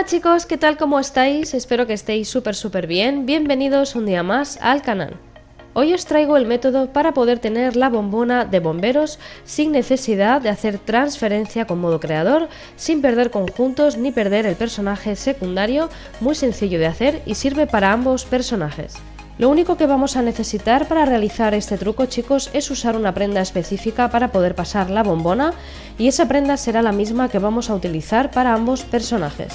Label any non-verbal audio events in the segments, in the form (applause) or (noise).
Hola chicos, ¿qué tal? ¿Cómo estáis? Espero que estéis súper súper bien. Bienvenidos un día más al canal. Hoy os traigo el método para poder tener la bombona de bomberos sin necesidad de hacer transferencia con modo creador, sin perder conjuntos ni perder el personaje secundario, muy sencillo de hacer y sirve para ambos personajes. Lo único que vamos a necesitar para realizar este truco chicos es usar una prenda específica para poder pasar la bombona y esa prenda será la misma que vamos a utilizar para ambos personajes.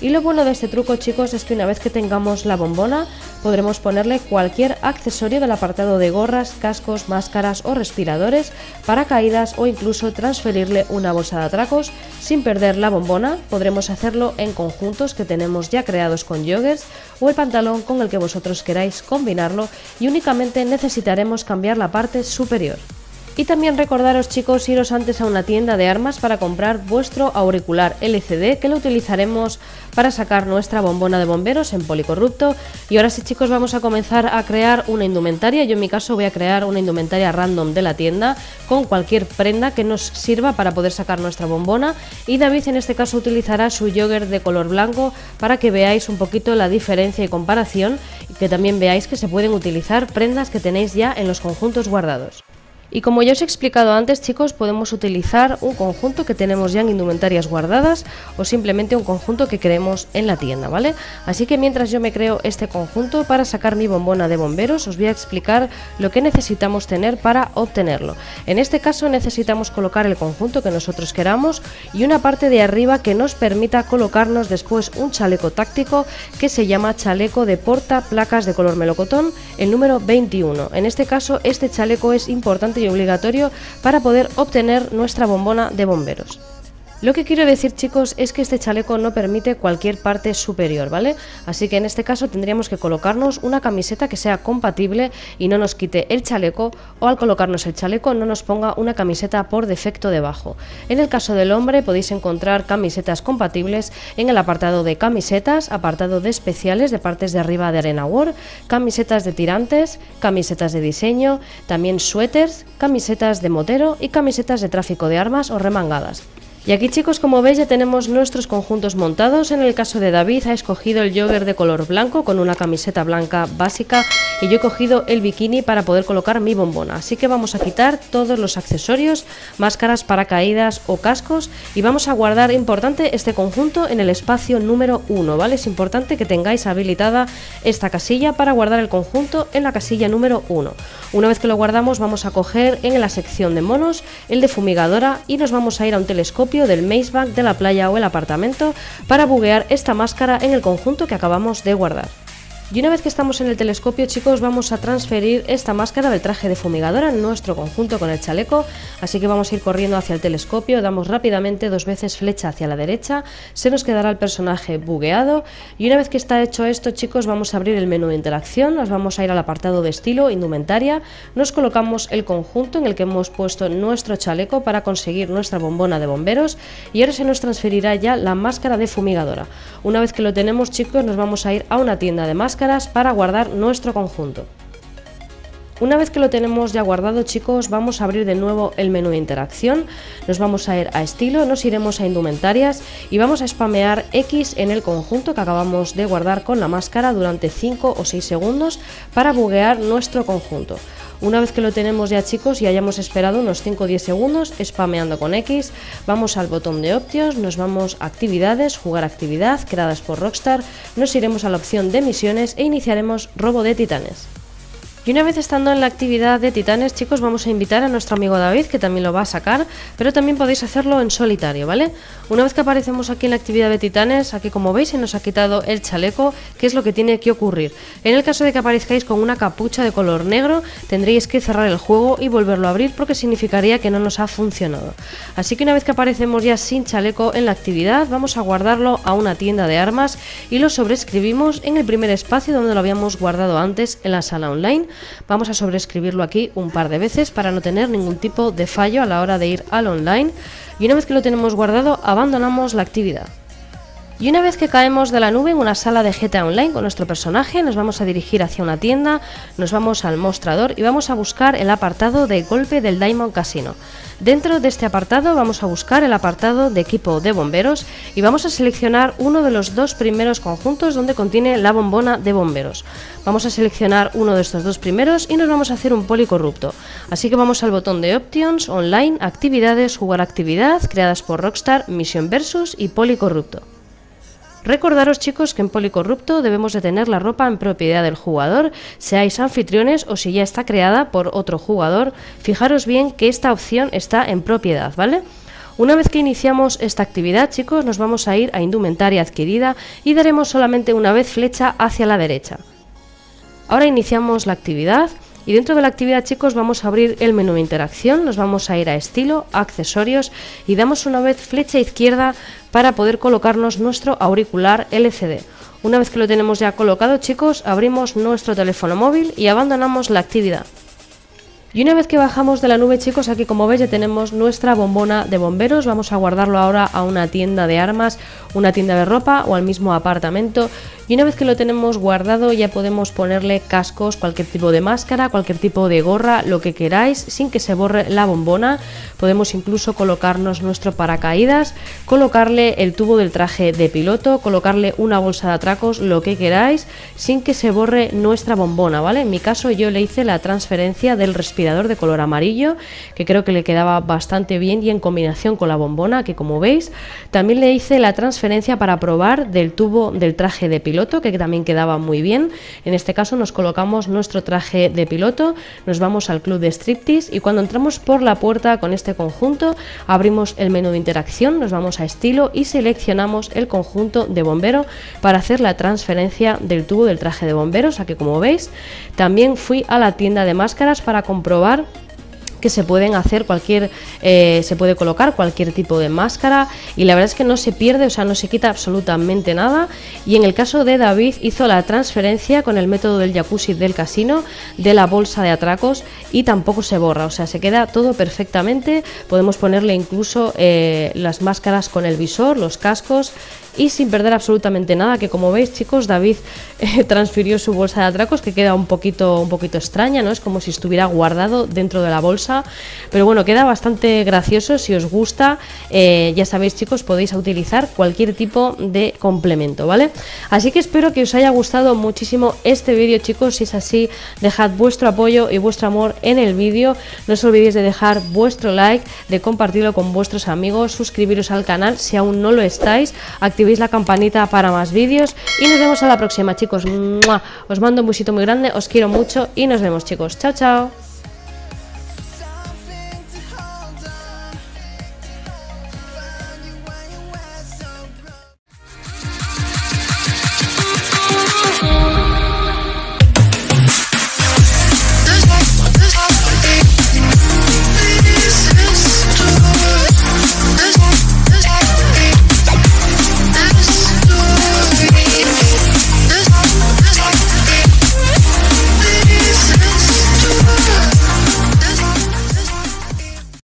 Y lo bueno de este truco chicos es que una vez que tengamos la bombona podremos ponerle cualquier accesorio del apartado de gorras, cascos, máscaras o respiradores, para caídas o incluso transferirle una bolsa de atracos sin perder la bombona. Podremos hacerlo en conjuntos que tenemos ya creados con joggers o el pantalón con el que vosotros queráis combinarlo y únicamente necesitaremos cambiar la parte superior. Y también recordaros chicos iros antes a una tienda de armas para comprar vuestro auricular LCD que lo utilizaremos para sacar nuestra bombona de bomberos en policorrupto. Y ahora sí chicos vamos a comenzar a crear una indumentaria. Yo en mi caso voy a crear una indumentaria random de la tienda con cualquier prenda que nos sirva para poder sacar nuestra bombona. Y David en este caso utilizará su jogger de color blanco para que veáis un poquito la diferencia y comparación y que también veáis que se pueden utilizar prendas que tenéis ya en los conjuntos guardados. Y como ya os he explicado antes, chicos, podemos utilizar un conjunto que tenemos ya en indumentarias guardadas o simplemente un conjunto que creemos en la tienda, ¿vale? Así que mientras yo me creo este conjunto para sacar mi bombona de bomberos, os voy a explicar lo que necesitamos tener para obtenerlo. En este caso necesitamos colocar el conjunto que nosotros queramos y una parte de arriba que nos permita colocarnos después un chaleco táctico que se llama chaleco de porta placas de color melocotón, el número 21. En este caso este chaleco es importante obligatorio para poder obtener nuestra bombona de bomberos. Lo que quiero decir chicos es que este chaleco no permite cualquier parte superior, ¿vale? Así que en este caso tendríamos que colocarnos una camiseta que sea compatible y no nos quite el chaleco o al colocarnos el chaleco no nos ponga una camiseta por defecto debajo. En el caso del hombre podéis encontrar camisetas compatibles en el apartado de camisetas, apartado de especiales de partes de arriba de Arena War, camisetas de tirantes, camisetas de diseño, también suéteres, camisetas de motero y camisetas de tráfico de armas o remangadas. Y aquí chicos, como veis ya tenemos nuestros conjuntos montados. En el caso de David ha escogido el jogger de color blanco con una camiseta blanca básica y yo he cogido el bikini para poder colocar mi bombona. Así que vamos a quitar todos los accesorios, máscaras, paracaídas o cascos y vamos a guardar, importante, este conjunto en el espacio número 1, ¿vale? Es importante que tengáis habilitada esta casilla para guardar el conjunto en la casilla número 1. Una vez que lo guardamos vamos a coger en la sección de monos el de fumigadora y nos vamos a ir a un telescopio del Mazebank de la playa o el apartamento para buguear esta máscara en el conjunto que acabamos de guardar. Y una vez que estamos en el telescopio, chicos, vamos a transferir esta máscara del traje de fumigadora en nuestro conjunto con el chaleco. Así que vamos a ir corriendo hacia el telescopio, damos rápidamente dos veces flecha hacia la derecha, se nos quedará el personaje bugueado. Y una vez que está hecho esto, chicos, vamos a abrir el menú de interacción, nos vamos a ir al apartado de estilo, indumentaria, nos colocamos el conjunto en el que hemos puesto nuestro chaleco para conseguir nuestra bombona de bomberos y ahora se nos transferirá ya la máscara de fumigadora. Una vez que lo tenemos, chicos, nos vamos a ir a una tienda de máscaras para guardar nuestro conjunto. Una vez que lo tenemos ya guardado chicos, vamos a abrir de nuevo el menú de interacción, nos vamos a ir a estilo, nos iremos a indumentarias y vamos a spamear X en el conjunto que acabamos de guardar con la máscara durante 5 o 6 segundos para buguear nuestro conjunto. Una vez que lo tenemos ya chicos y hayamos esperado unos 5 o 10 segundos spameando con X, vamos al botón de options, nos vamos a actividades, jugar actividad creadas por Rockstar, nos iremos a la opción de misiones e iniciaremos robo de titanes. Y una vez estando en la actividad de titanes, chicos, vamos a invitar a nuestro amigo David, que también lo va a sacar, pero también podéis hacerlo en solitario, ¿vale? Una vez que aparecemos aquí en la actividad de titanes, aquí como veis se nos ha quitado el chaleco, que es lo que tiene que ocurrir. En el caso de que aparezcáis con una capucha de color negro, tendréis que cerrar el juego y volverlo a abrir porque significaría que no nos ha funcionado. Así que una vez que aparecemos ya sin chaleco en la actividad, vamos a guardarlo a una tienda de armas y lo sobrescribimos en el primer espacio donde lo habíamos guardado antes en la sala online Vamos a sobreescribirlo aquí un par de veces para no tener ningún tipo de fallo a la hora de ir al online. Y una vez que lo tenemos guardado, abandonamos la actividad. Y una vez que caemos de la nube en una sala de GTA Online con nuestro personaje, nos vamos a dirigir hacia una tienda, nos vamos al mostrador y vamos a buscar el apartado de golpe del Diamond Casino. Dentro de este apartado vamos a buscar el apartado de equipo de bomberos y vamos a seleccionar uno de los dos primeros conjuntos donde contiene la bombona de bomberos. Vamos a seleccionar uno de estos dos primeros y nos vamos a hacer un policorrupto. Así que vamos al botón de Options, Online, Actividades, Jugar actividad, creadas por Rockstar, Misión Versus y Policorrupto. Recordaros chicos que en Policorrupto debemos de tener la ropa en propiedad del jugador, seáis anfitriones o si ya está creada por otro jugador, fijaros bien que esta opción está en propiedad, ¿vale? Una vez que iniciamos esta actividad, chicos, nos vamos a ir a indumentaria adquirida y daremos solamente una vez flecha hacia la derecha. Ahora iniciamos la actividad y dentro de la actividad, chicos, vamos a abrir el menú interacción, nos vamos a ir a estilo, accesorios y damos una vez flecha izquierda para poder colocarnos nuestro auricular LCD. Una vez que lo tenemos ya colocado, chicos, abrimos nuestro teléfono móvil y abandonamos la actividad. Y una vez que bajamos de la nube, chicos, aquí como veis ya tenemos nuestra bombona de bomberos. Vamos a guardarlo ahora a una tienda de armas, una tienda de ropa o al mismo apartamento. Y una vez que lo tenemos guardado ya podemos ponerle cascos, cualquier tipo de máscara, cualquier tipo de gorra, lo que queráis, sin que se borre la bombona. Podemos incluso colocarnos nuestro paracaídas, colocarle el tubo del traje de piloto, colocarle una bolsa de atracos, lo que queráis, sin que se borre nuestra bombona, ¿vale? En mi caso yo le hice la transferencia del respirador de color amarillo, que creo que le quedaba bastante bien y en combinación con la bombona, que como veis, también le hice la transferencia para probar del tubo del traje de piloto que también quedaba muy bien. En este caso nos colocamos nuestro traje de piloto, nos vamos al club de striptease y cuando entramos por la puerta con este conjunto, abrimos el menú de interacción, nos vamos a estilo y seleccionamos el conjunto de bombero para hacer la transferencia del tubo del traje de bomberos. Aquí como veis, también fui a la tienda de máscaras para comprobar que se pueden hacer cualquier, eh, se puede colocar cualquier tipo de máscara y la verdad es que no se pierde, o sea, no se quita absolutamente nada. Y en el caso de David hizo la transferencia con el método del jacuzzi del casino de la bolsa de atracos y tampoco se borra, o sea, se queda todo perfectamente. Podemos ponerle incluso eh, las máscaras con el visor, los cascos y sin perder absolutamente nada, que como veis chicos, David (laughs) eh, transfirió su bolsa de atracos que queda un poquito, un poquito extraña, ¿no? Es como si estuviera guardado dentro de la bolsa, pero bueno, queda bastante gracioso, si os gusta, eh, ya sabéis chicos, podéis utilizar cualquier tipo de complemento, ¿vale? Así que espero que os haya gustado muchísimo este vídeo chicos, si es así, dejad vuestro apoyo y vuestro amor en el vídeo, no os olvidéis de dejar vuestro like, de compartirlo con vuestros amigos, suscribiros al canal si aún no lo estáis, activar la campanita para más vídeos y nos vemos a la próxima chicos. Os mando un besito muy grande, os quiero mucho y nos vemos chicos. Chao, chao.